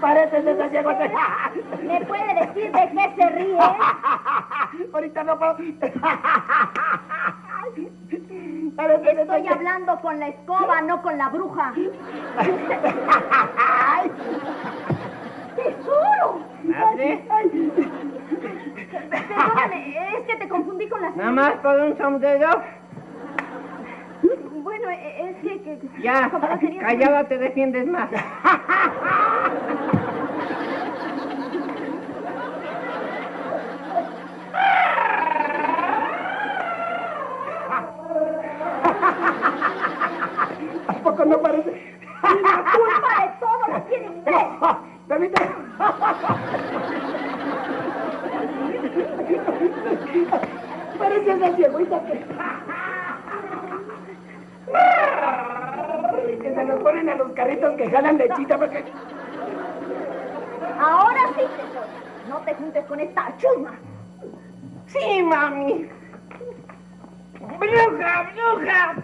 Pareces ese ciego. ¿Me puede decir de qué se ríe? Ahorita no puedo. Estoy hablando con la escoba, no con la bruja. ¡Tesoro! Madre, Perdóname, es que te confundí con las... nada más por un sombrero. Bueno, e- es que... que- Ya, no callada te defiendes más. ¿A poco no parece? La culpa de todo la tiene usted. Permítame. Ese ciegüita que... Que se nos ponen a los carritos que jalan lechita porque... Ahora sí, tesoro. No te juntes con esta chusma. Sí, mami. Bruja, bruja.